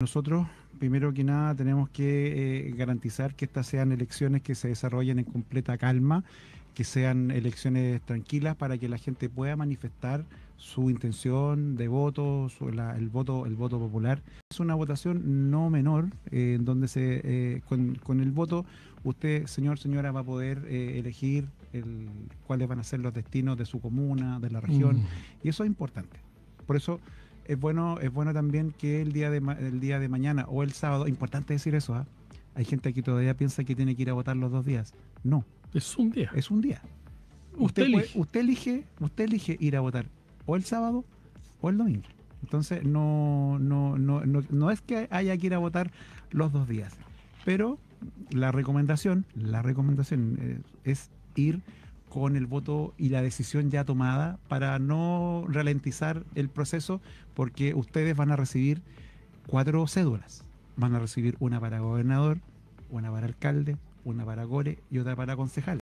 Nosotros, primero que nada, tenemos que eh, garantizar que estas sean elecciones que se desarrollen en completa calma, que sean elecciones tranquilas para que la gente pueda manifestar su intención de voto, el voto, el voto popular. Es una votación no menor, eh, en donde se, eh, con, el voto usted, señor, señora, va a poder elegir cuáles van a ser los destinos de su comuna, de la región, mm. y eso es importante. Por eso es bueno, es bueno también que el día de, el día de mañana o el sábado, importante decir eso, ¿ah? hay gente que todavía piensa que tiene que ir a votar los dos días. No. Es un día. Es un día. Usted, elige. usted elige, usted elige ir a votar o el sábado o el domingo. Entonces no, no, no, no, no es que haya que ir a votar los dos días. Pero la recomendación, la recomendación eh, es ir con el voto y la decisión ya tomada para no ralentizar el proceso porque ustedes van a recibir cuatro cédulas. Van a recibir una para gobernador, una para alcalde, una para gore y otra para concejal.